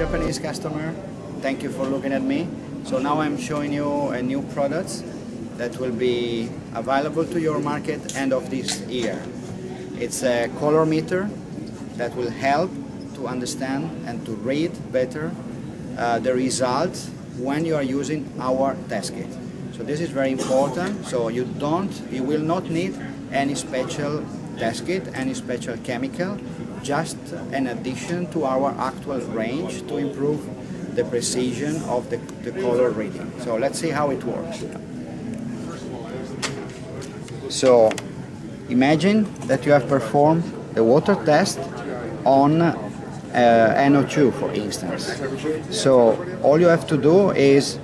Japanese customer. Thank you for looking at me. So now I'm showing you a new product that will be available to your market end of this year. It's a color meter that will help to understand and to read better uh, the result when you are using our test kit. So this is very important. So you don't, you will not need any special test kit, any special chemical, just an addition to our actual range to improve the precision of the, the color reading. So let's see how it works. So imagine that you have performed the water test on uh, NO2 for instance. So all you have to do is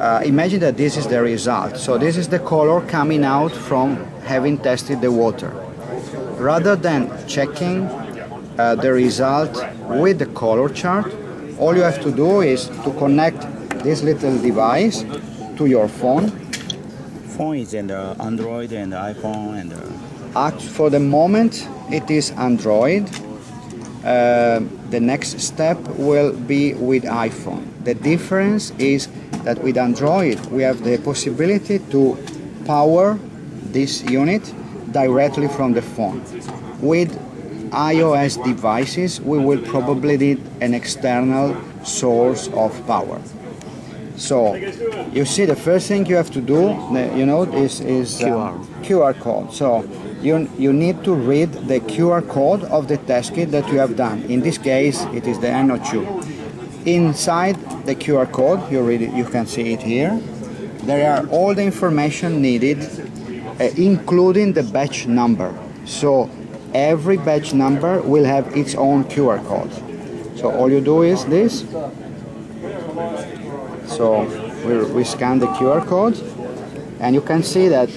uh, imagine that this is the result. So this is the color coming out from having tested the water. Rather than checking uh, the result with the color chart, all you have to do is to connect this little device to your phone phone is in the Android and the iPhone and the... Act for the moment it is Android. Uh, the next step will be with iPhone. The difference is that with Android we have the possibility to power this unit directly from the phone. With iOS devices we will probably need an external source of power. So you see the first thing you have to do, you know, is, is QR. Um, QR code. So you, you need to read the QR code of the test kit that you have done. In this case, it is the NO2. Inside the QR code, you read it, you can see it here. There are all the information needed, uh, including the batch number. So every batch number will have its own QR code. So all you do is this, so we, we scan the QR code and you can see that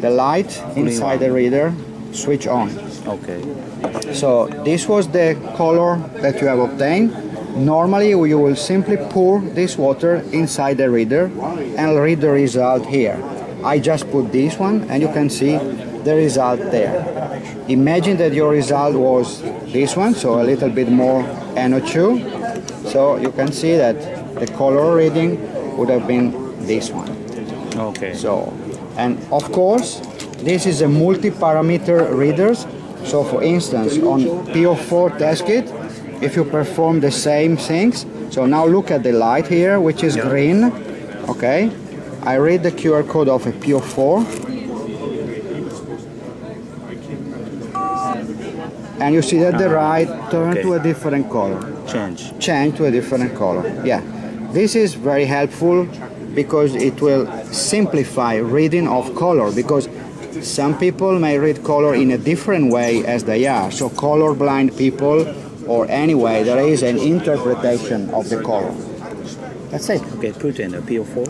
the light inside the reader switch on. Okay. So this was the color that you have obtained. Normally you will simply pour this water inside the reader and read the result here. I just put this one and you can see the result there. Imagine that your result was this one, so a little bit more NO2. So you can see that the color reading would have been this one. Okay. So, and of course, this is a multi-parameter readers. So for instance, on PO4 test kit, if you perform the same things, so now look at the light here, which is yeah. green, okay? I read the QR code of a PO4. And you see that the right turn okay. to a different color. Change. Change to a different color, yeah. This is very helpful because it will simplify reading of color because some people may read color in a different way as they are. So color blind people or anyway there is an interpretation of the color. That's it. Okay, put in a PO4.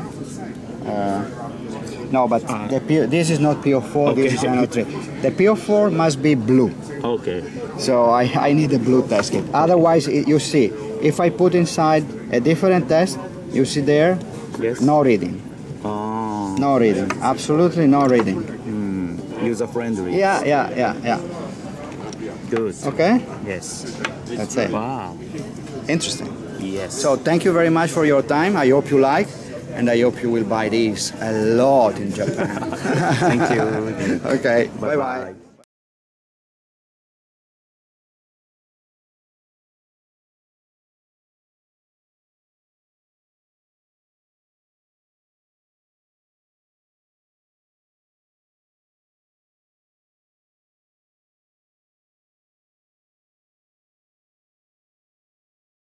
Uh, no, but uh, the P this is not PO4, okay. this is NO3. The PO4 must be blue. Okay. So I, I need a blue test kit. Otherwise, it, you see, if I put inside a different test, you see there, yes. no reading. Oh. No reading. Absolutely no reading. Mm. User friendly. Yeah, yeah, yeah, yeah. Good. Okay? Yes. That's it. Wow. Interesting. Yes. So thank you very much for your time. I hope you like and I hope you will buy these a lot in Japan. thank you. okay. Bye bye. bye.